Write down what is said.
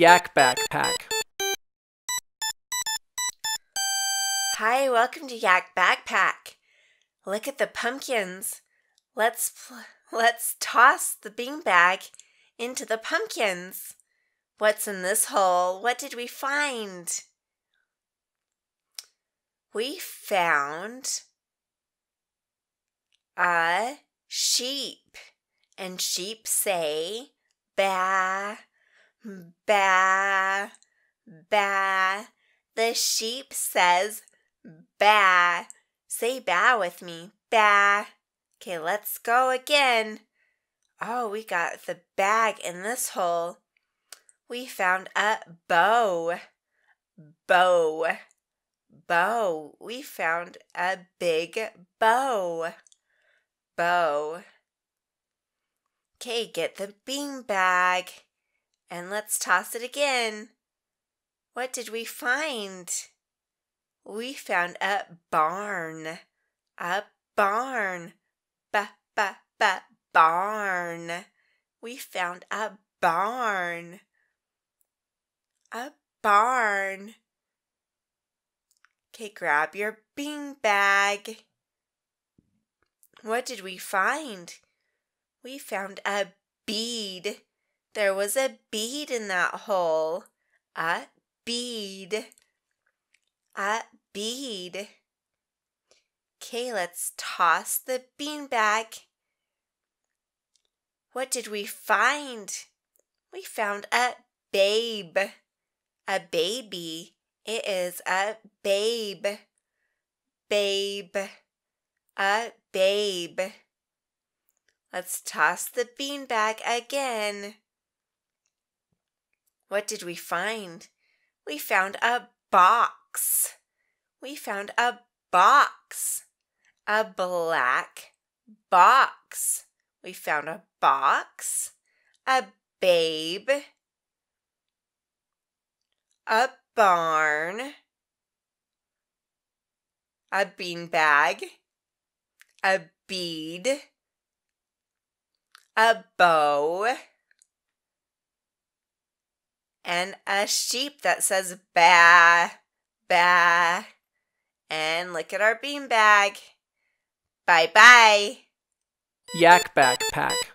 Yak Backpack. Hi, welcome to Yak Backpack. Look at the pumpkins. Let's let's toss the beanbag into the pumpkins. What's in this hole? What did we find? We found a sheep, and sheep say ba ba ba. The sheep says ba. Say ba with me. Ba. Okay, let's go again. Oh, we got the bag in this hole. We found a bow. Bow. Bow. We found a big bow. Bow. Okay, get the bean bag and let's toss it again. What did we find? We found a barn. A barn. Ba, ba, ba, barn. We found a barn. A barn. Okay, grab your bean bag. What did we find? We found a bead. There was a bead in that hole. A bead. A bead. Okay, let's toss the beanbag. What did we find? We found a babe. A baby. It is a babe. Babe. A babe. Let's toss the beanbag again. What did we find? We found a box. We found a box. A black box. We found a box. A babe. A barn. A beanbag. A bead. A bow and a sheep that says ba, ba. And look at our beanbag. Bye bye. Yak Backpack.